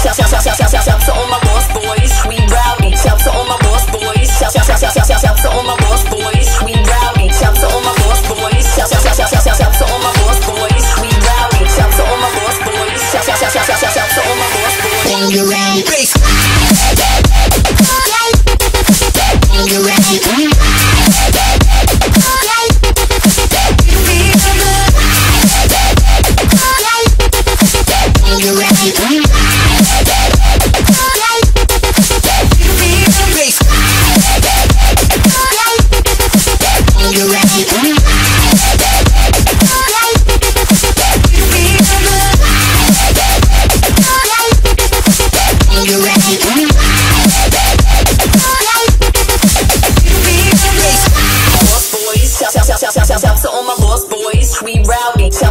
Shout, shout, shout, shout, shout, shout to all my lost boys. We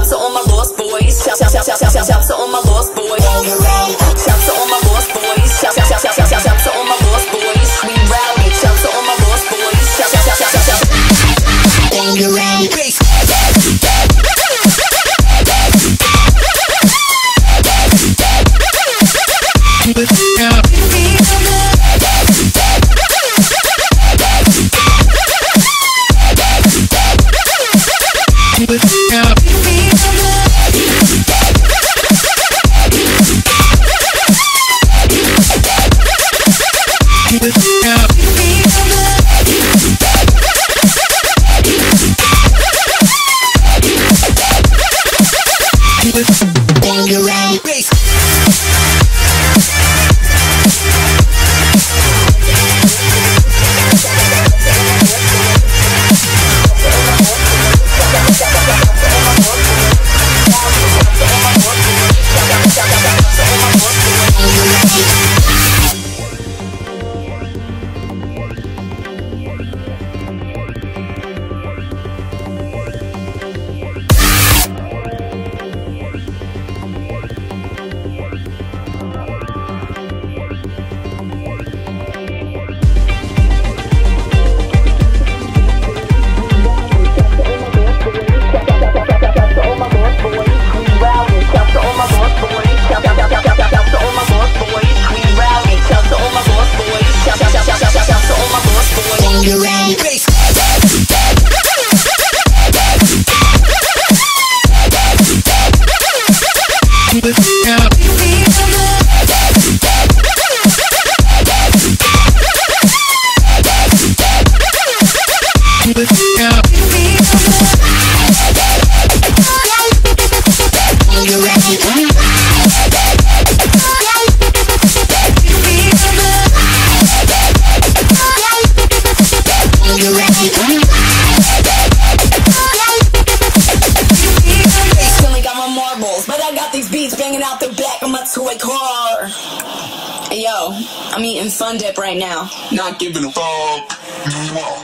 to all my lost boys. Shout, shout, shout, shout, shout, shout, shout to all my lost boys. Shout to all my lost boys. Shout, shout, shout, shout, shout, shout, shout to all my lost boys. We rowdy. Shout to all my lost boys. Shout, shout, shout, shout, shout, shout. Still out the back of my toy car. Yo, I'm eating Fun Dip right now. Not giving a fuck.